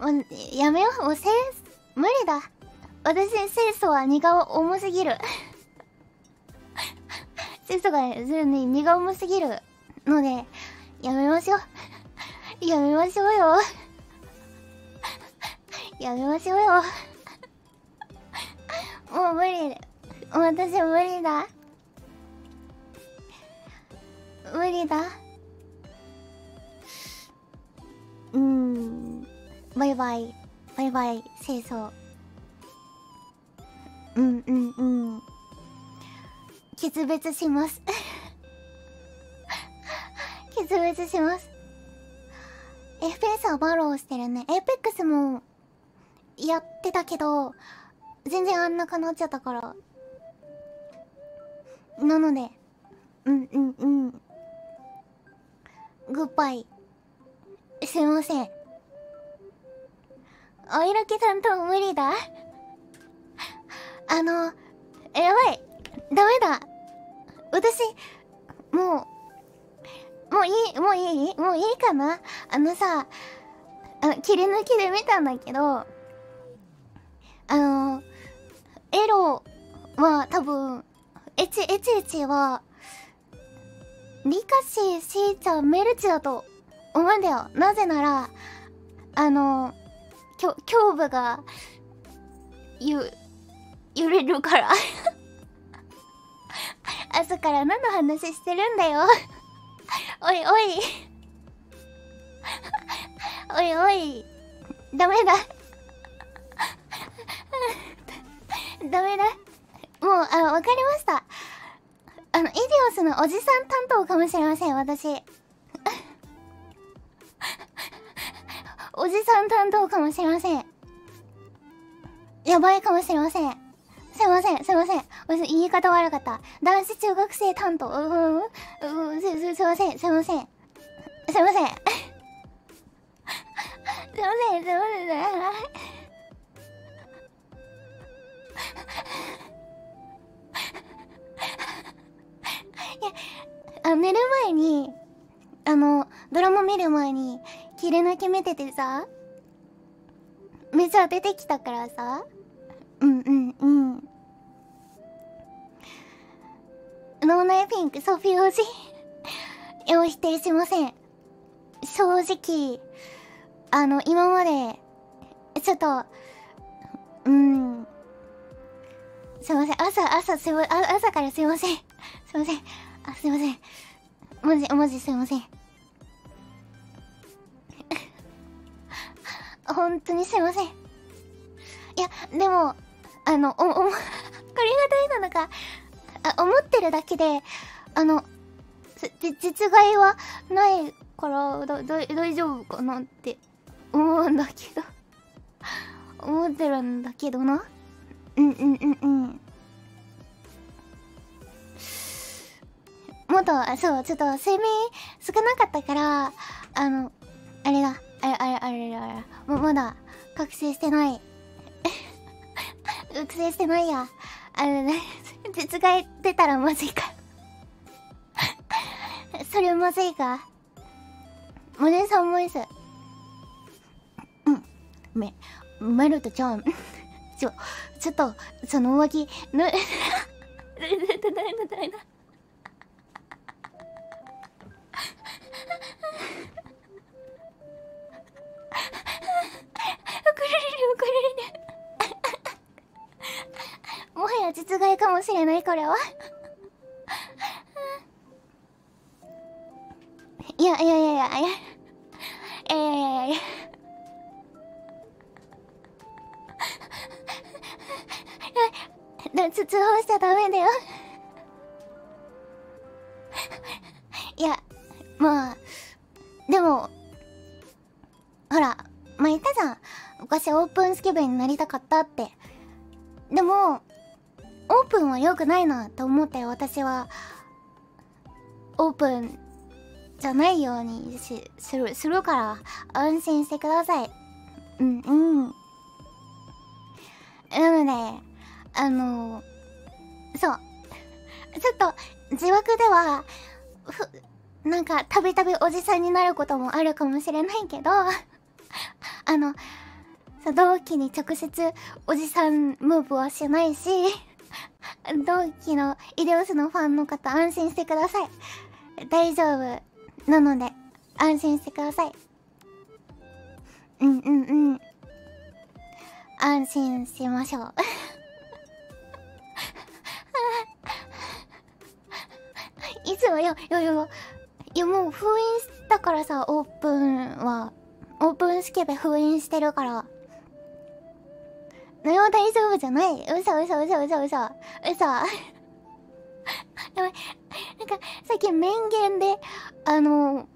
もうやめようもうセンス無理だ。私センスは荷が重すぎる。センスがね荷が重すぎるのでやめましょう。やめましょうよ。やめましょうよ。もう無理。私無理だ。無理だ。バイバイバイバイ清掃。うんうんうん。決別します。決別します。FPS はバローしてるね。APEX もやってたけど全然あんなかなっちゃったから。なのでうんうんうん。グッバイ。すいません。お色気担当無理だ？あのやばい。ダメだ。私もうもういいもういい？もういいかな？あのさあ切り抜きで見たんだけどあのエロは多分エチエチエチはリカシーシーちゃんメルチだと思うんだよ。なぜならあの胸部がゆ揺れるから。朝から何の話してるんだよ。お いおい。おい おい。ダメだ。ダメだ。もうあわかりました。あのイディオスのおじさん担当かもしれません私。おじさん担当かもしれません。やばいかもしれません。すいませんすいません。言い方悪かった。男子中学生担当。ううんうんすすすいませんすいません。すいません。すいませんすいません。いやあ寝る前にあのドラマ見る前に切り抜き見ててさ。めちゃ出てきたからさ。うんうんうん。脳内ピンクソフィー王子を否定しません。正直あの今までちょっとうん。すいません。朝朝すいまあ朝からすいません。すいません。あすいません。マジマジすいません。本当にすいません。いやでもあのおお これが大なのかあ思ってるだけであの実害はないからだだ大丈夫かなって思うんだけど。思ってるんだけどな。うんうんうんうん。もっとそうちょっと睡眠少なかったからあのあれだ。あれあれあれあれもまだ覚醒してない。覚醒してないや。あれね 実害出たらまずいか それまずいかお姉さんもです。うん。めマルトちゃんちょちょっとその上着ぬだいなだいな実害かもしれないこれは。いやいやいやいやいやいやいやいや。いや通報しちゃダメだよ。いやまあでもほら前言ったじゃん。昔オープンスケベになりたかったって。でもオープンは良くないなと思って私は。オープンじゃないようにしするするから安心してください。うんうん。なのであのそう。ちょっと自枠ではふなんかたびたびおじさんになることもあるかもしれないけどあの同期に直接おじさんムーブはしないし同期のイデオスのファンの方安心してください。大丈夫なので安心してください。うんうんうん。安心しましょう。いつもよよよいやもう封印したからさオープンは。オープンスケベ封印してるから。何も大丈夫じゃない。嘘嘘嘘嘘嘘。嘘。やばい。なんか最近面言であの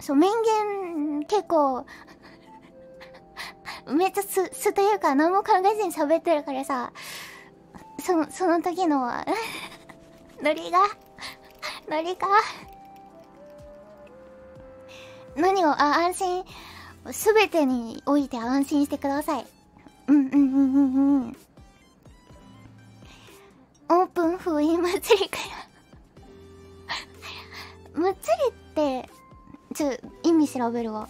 そう面言結構めっちゃす、すというか何も考えずに喋ってるからさ、その、その時の、ノリが、ノリが、何を、あ、安心、すべてにおいて安心してください。うんうんうんうんうん。オープン封印祭りかよむっつりって、ちょ、意味調べるわ。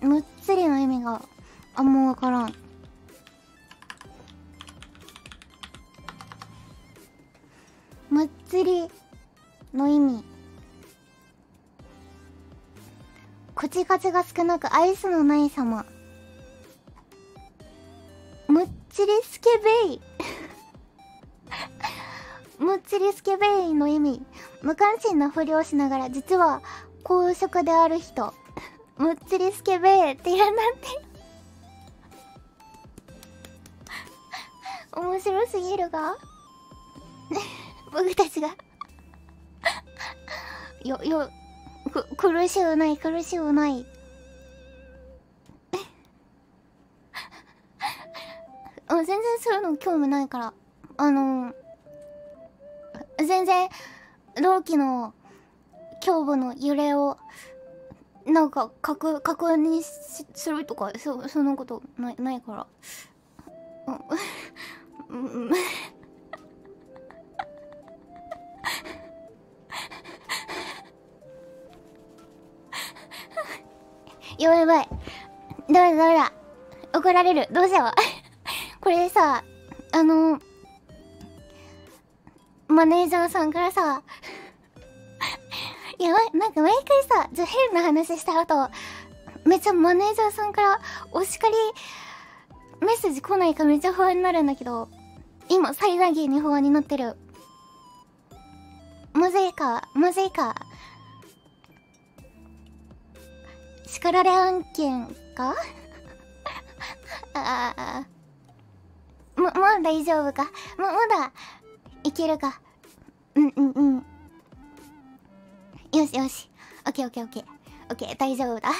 むっつりの意味があんまわからんむっつりの意味口数が少なく愛想のない様むっちりスケベイ。むっちりスケベイの意味。無関心なふりをしながら実は公職である人。むっちりスケベイって言うなんて。面白すぎるが。僕たちが。よよく苦しゅうない苦しゅうない。あ全然そういうの興味ないから。あの全然同期の胸部の揺れをなんか確確認するとかそそんなことないないから。う んやばいやばい。ダメだダメだ。怒られる。どうしよう。これさあのマネージャーさんからさ やばいなんか毎回さじゃ変な話した後めっちゃマネージャーさんからお叱りメッセージ来ないかめっちゃ不安になるんだけど、今最大限に不安になってる。まずいか、まずいか。叱られ案件か？ああ。ま、まあ大丈夫か？ま、まだ、いけるか？うんうんうん。よしよし。オッケーオッケーオッケー。オッケー、大丈夫だ。